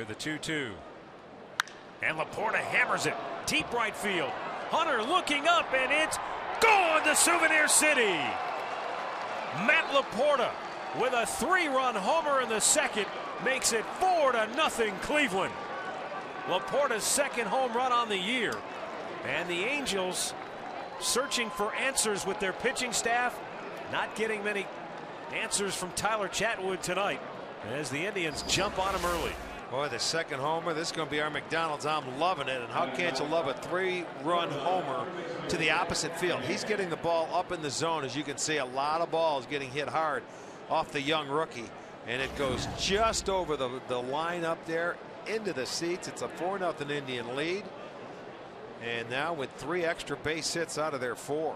with a 2 2. And LaPorta hammers it deep right field. Hunter looking up, and it's gone to Souvenir City. Matt LaPorta with a three run homer in the second makes it four to nothing Cleveland. LaPorta's second home run on the year. And the Angels searching for answers with their pitching staff, not getting many answers from Tyler Chatwood tonight as the Indians jump on him early. Boy, the second homer. This is going to be our McDonald's. I'm loving it. And how can't you love a three-run homer to the opposite field? He's getting the ball up in the zone. As you can see, a lot of balls getting hit hard off the young rookie. And it goes just over the, the line up there into the seats. It's a 4 0 Indian lead. And now with three extra base hits out of their four.